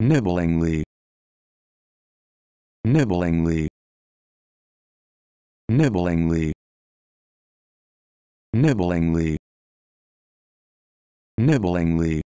nibblingly. Nibblingly. Nibblingly. Nibblingly. Nibblingly.